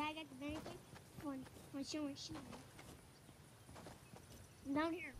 I got the benefit. One, one, show, me. show. I'm down here.